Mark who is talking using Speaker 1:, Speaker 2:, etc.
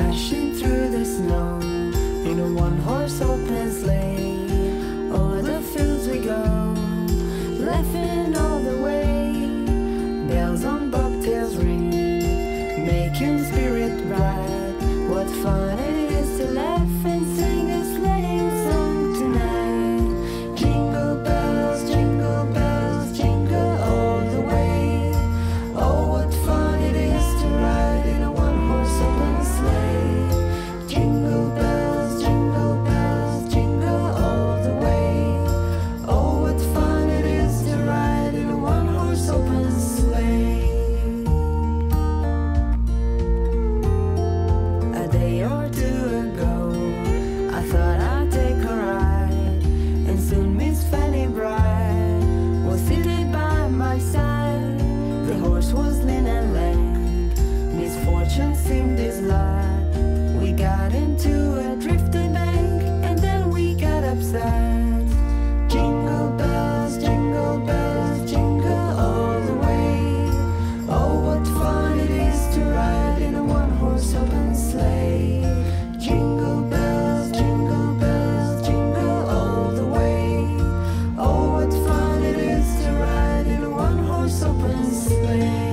Speaker 1: dashing through the snow in a one-horse open sleigh. O'er the fields we go, laughing all the way. Bells on bobtails ring, making spirit bright. What fun open space.